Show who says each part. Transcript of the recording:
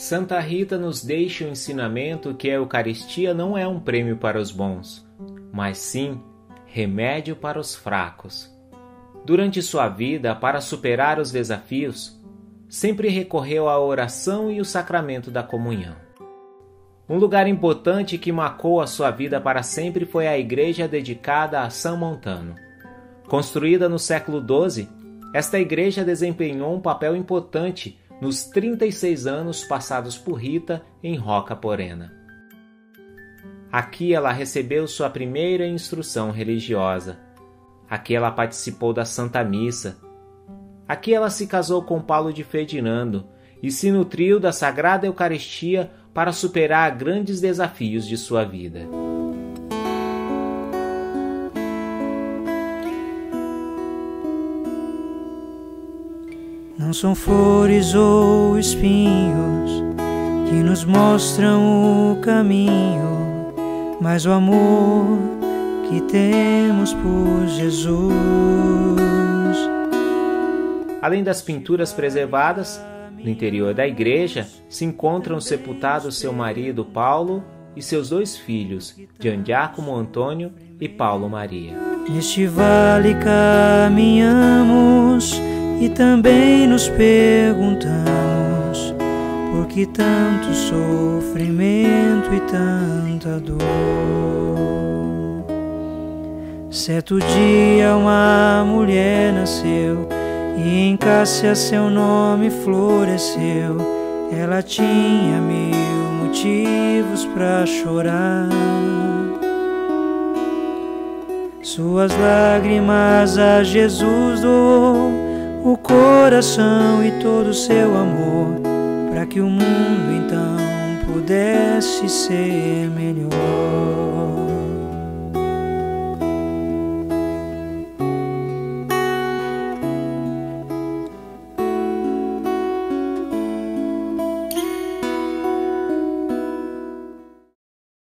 Speaker 1: Santa Rita nos deixa o ensinamento que a Eucaristia não é um prêmio para os bons, mas sim remédio para os fracos. Durante sua vida, para superar os desafios, sempre recorreu à oração e o sacramento da comunhão. Um lugar importante que marcou a sua vida para sempre foi a igreja dedicada a São Montano. Construída no século XII, esta igreja desempenhou um papel importante nos 36 anos passados por Rita em Roca Porena. Aqui ela recebeu sua primeira instrução religiosa. Aqui ela participou da Santa Missa. Aqui ela se casou com Paulo de Ferdinando e se nutriu da Sagrada Eucaristia para superar grandes desafios de sua vida.
Speaker 2: Não são flores ou espinhos que nos mostram o caminho, mas o amor que temos por Jesus.
Speaker 1: Além das pinturas preservadas, no interior da igreja se encontram sepultados seu marido Paulo e seus dois filhos, Giangiacomo Antônio e Paulo Maria.
Speaker 2: Neste vale caminhamos e também nos perguntamos por que tanto sofrimento e tanta dor. Certo dia uma mulher nasceu e em Cássia seu nome floresceu. Ela tinha mil motivos para chorar. Suas lágrimas a Jesus doou o coração e todo o seu amor, para que o mundo então pudesse ser melhor.